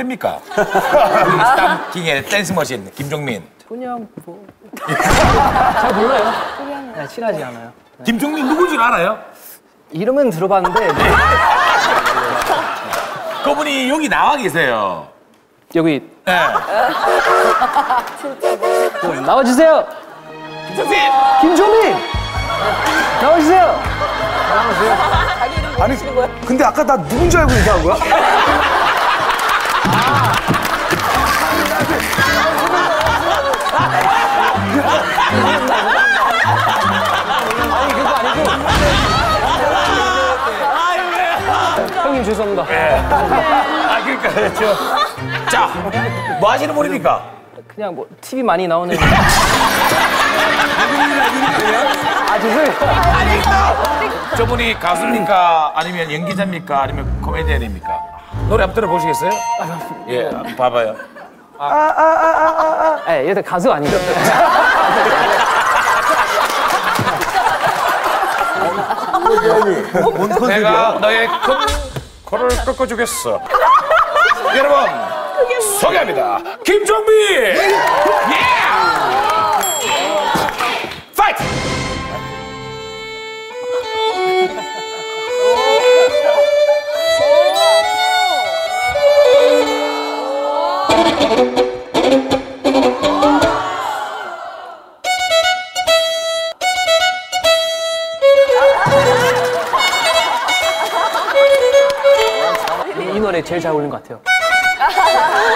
됩니까? 스tam킹의 댄스 머신 김종민. 그냥 뭐. 잘 몰라요. 네, 친하지 않아요. 김종민 누군지 알아요? 이름은 들어봤는데 네. 그분이 여기 나와 계세요. 여기 네. 좀 나와주세요. 선생님. 김종민 나와주세요. 아니 근데 아까 나 누군 줄 알고 인사한 거야? 아니 그거 아니고. 형님 죄송합니다. 아 그러니까 그렇죠. 자, 뭐 하시는 분입니까? 그냥 뭐 TV 많이 나오는. 아 죄송해요. 저분이 가수입니까? 아니면 연기자입니까? 아니면 코미디언입니까? 노래 한번 들어보시겠어요? 예, 봐봐요. 예, 얘들 가수 아니죠. 내가 너의 큰 코를 꺾어주겠어. 여러분, 소개합니다. 김종민! 이, 이 노래 제일 잘 어울리는 것 같아요.